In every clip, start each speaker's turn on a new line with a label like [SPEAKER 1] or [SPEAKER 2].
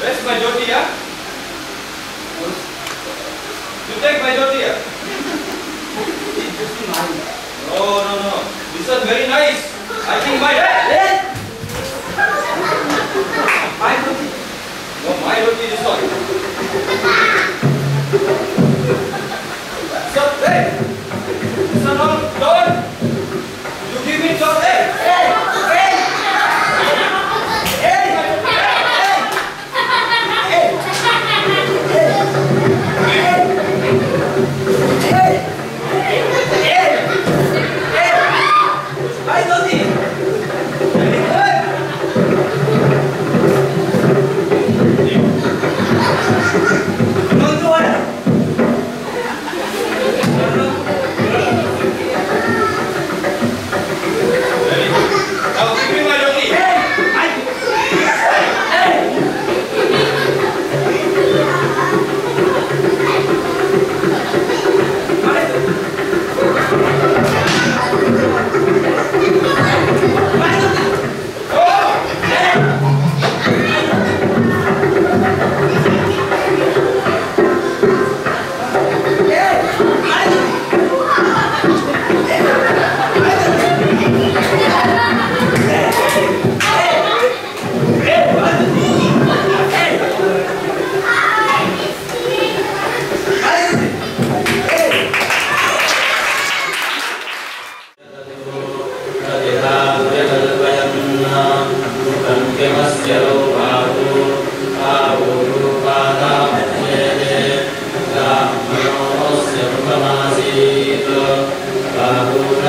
[SPEAKER 1] West majority, yeah? You take majority, yeah? No, no, no. This is very nice. I think my dad. my roti. No, my roti is not.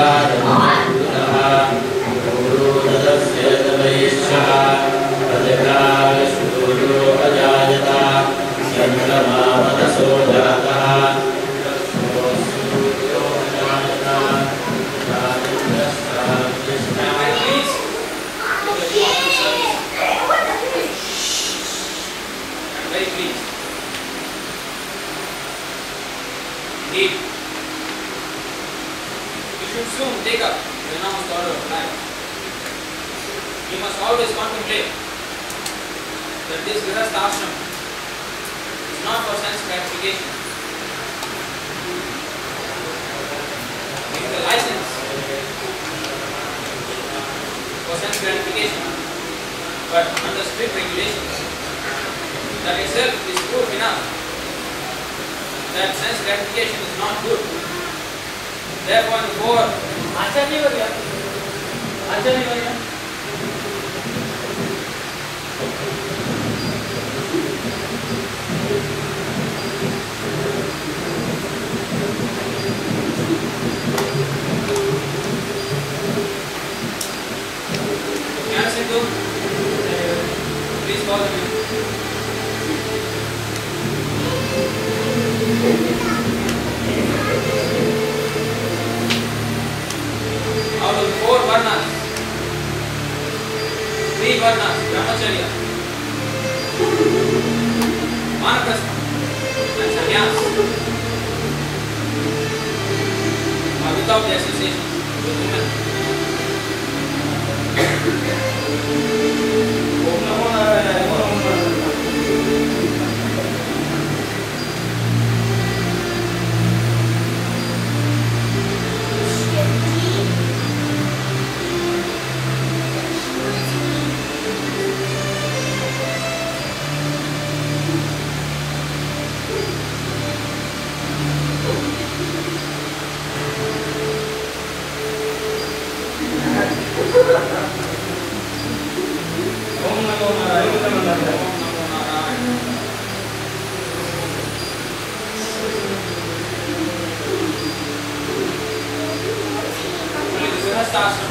[SPEAKER 1] Saudara. that this Grihastha is not for sense gratification. It is a license for sense gratification, but under strict regulations. That itself is proof enough that sense gratification is not good. Therefore, the four Acharya Acharya निवारणार्थ ब्रह्मचर्य मानप्रस्थ संन्यास और without the association. with women
[SPEAKER 2] Om NaMo Narayan
[SPEAKER 1] Only the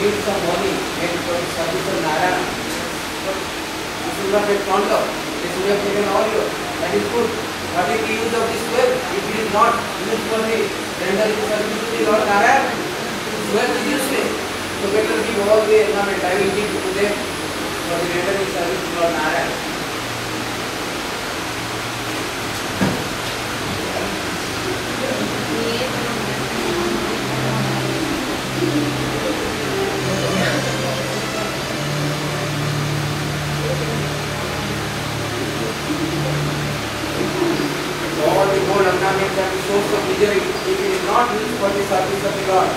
[SPEAKER 3] they some money and service of Narayana. You should not take of. They should have taken all your. That is good. What is the use of this well? If it is not used for the rendering service to the Lord Narayana, well is useless. So better give all the environment. I will give to them the gold ornaments and the source of misery, if it is not used for the service of the Lord,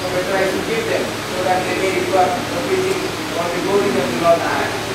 [SPEAKER 3] so better I should give them, so that they may require the preaching for the glory of the Lord.